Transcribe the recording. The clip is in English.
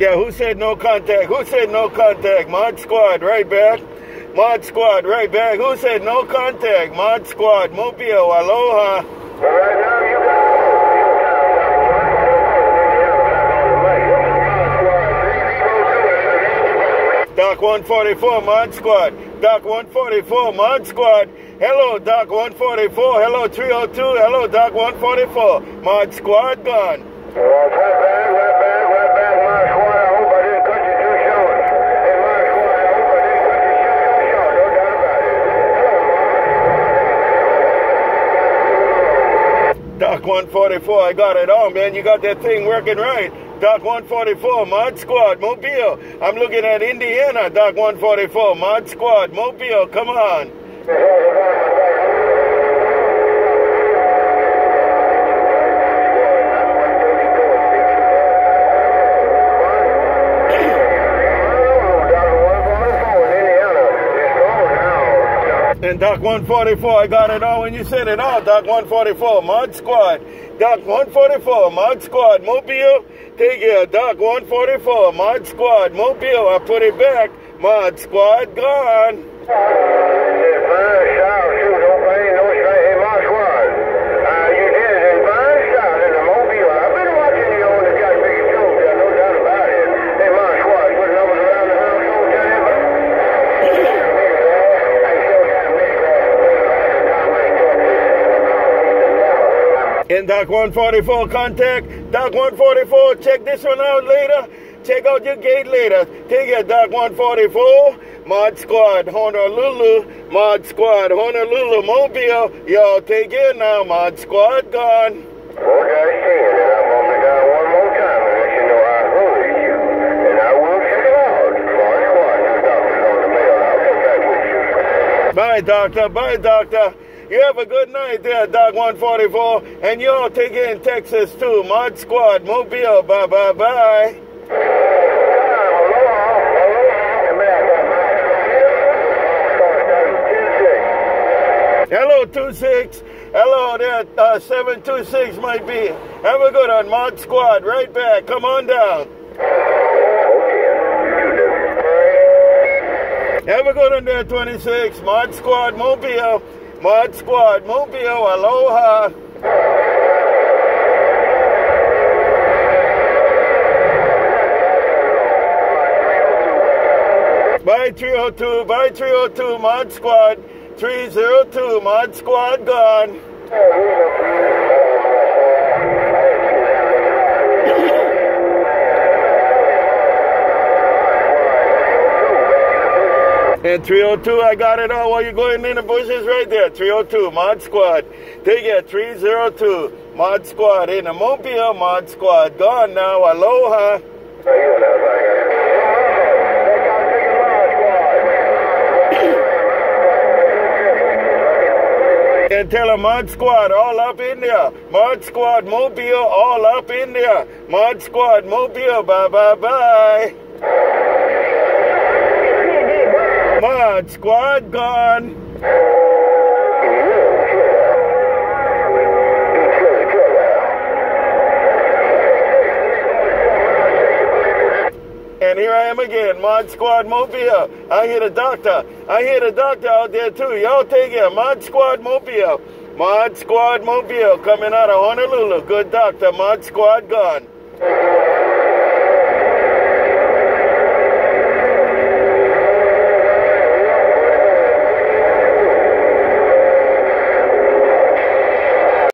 Yeah, who said no contact? Who said no contact? Mod Squad, right back. Mod Squad, right back. Who said no contact? Mod Squad, Mobile, aloha. Doc 144, Mod Squad. Doc 144, Mod Squad. Hello, Doc 144. Hello, 302. Hello, Doc 144. Mod Squad gone. Doc 144, I got it all, man. You got that thing working right. Doc 144, Mod Squad, Mobile. I'm looking at Indiana, Doc 144, Mod Squad, Mobile. Come on. And Doc 144, I got it all when you said it all. Doc 144, Mod Squad. Doc 144, Mod Squad, Mobile. Take it, Doc 144, Mod Squad, Mobile. I put it back. Mod Squad gone. And Doc 144 contact. Doc 144, check this one out later. Check out your gate later. Take it, Doc 144. Mod Squad, Honolulu. Mod Squad, Honolulu, Mobile. Y'all take it now. Mod Squad gone. Okay, Bye, doctor. Bye, doctor. You have a good night there, Doc 144. And you all take it in Texas too. Mod Squad, Mobile. Bye, bye, bye. Hello, 26. Hello there, uh, 726 might be. Have a good one, Mod Squad. Right back. Come on down. Have a good one there, 26. Mod Squad, Mobile. Mod Squad, Mobile. Aloha. By 302, by 302, Mod Squad. 302, Mod Squad gone. And 302, I got it all while you're going in the bushes right there. 302, Mod Squad. Take it, 302, Mod Squad. In the Mobile, Mod Squad. Gone now. Aloha. And tell them Mod Squad all up in there. Mod Squad Mobile all up in there. Mod Squad Mobile. Bye bye bye. Mod Squad gone. And here I am again, Mod Squad Mobile. I hear the doctor. I hear the doctor out there too. Y'all take it. Mod Squad Mobile. Mod Squad Mobile coming out of Honolulu. Good doctor. Mod Squad gone.